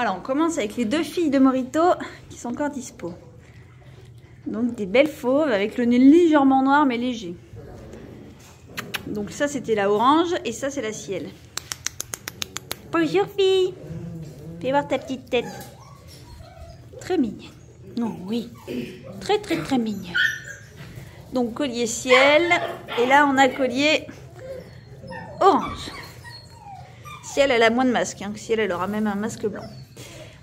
Alors, on commence avec les deux filles de Morito qui sont encore dispo. Donc, des belles fauves avec le nez légèrement noir mais léger. Donc, ça, c'était la orange et ça, c'est la ciel. Bonjour, fille. Fais voir ta petite tête. Très mignonne. Non, oui. Très, très, très mignonne. Donc, collier ciel. Et là, on a collier orange. Ciel, elle a moins de masque. Hein. Ciel, elle aura même un masque blanc.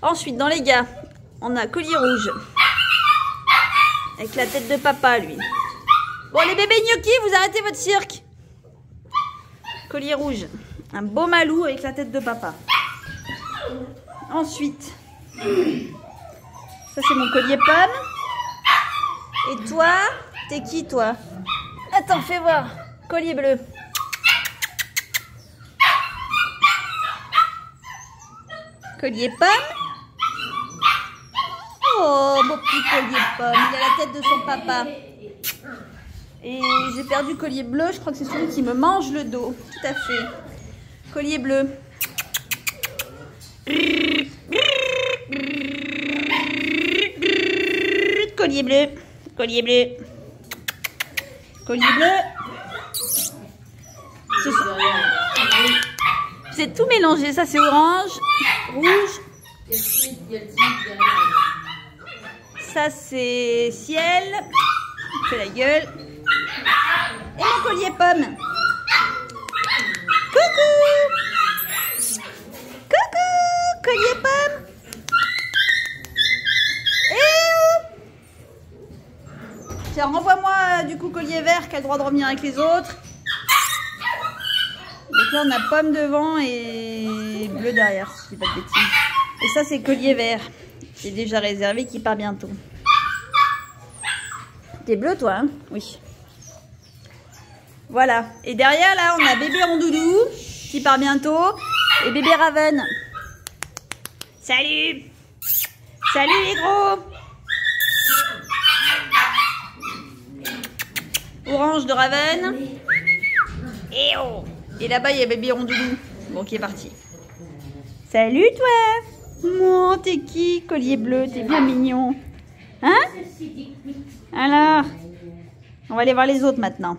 Ensuite, dans les gars, on a collier rouge. Avec la tête de papa, lui. Bon, les bébés gnocchi, vous arrêtez votre cirque. Collier rouge. Un beau malou avec la tête de papa. Ensuite, ça c'est mon collier pomme. Et toi, t'es qui toi? Attends, fais voir. Collier bleu. Collier pomme. Oh, mon petit collier pomme. Il a la tête de son papa. Et j'ai perdu collier bleu. Je crois que c'est celui qui me mange le dos. Tout à fait. Collier bleu. Collier bleu. Collier bleu. Collier bleu. C'est tout mélangé. Ça, c'est orange. Ça, c'est ciel. Fait la gueule. Et mon collier pomme. Coucou Coucou Collier pomme Tiens, renvoie-moi du coup collier vert qui a le droit de revenir avec les autres. Donc là, on a pomme devant et bleu derrière, si je dis pas de bêtises. Et ça, c'est collier vert. Est déjà réservé, qui part bientôt. T'es bleu, toi, hein? Oui. Voilà. Et derrière, là, on a bébé rondoudou qui part bientôt. Et bébé Raven. Salut Salut les gros Orange de Raven. Et oh Et là-bas, il y a bébé rondoudou. Bon, qui est parti. Salut toi Moi, t'es qui Collier bleu, t'es bien mignon. Hein? Alors On va aller voir les autres maintenant.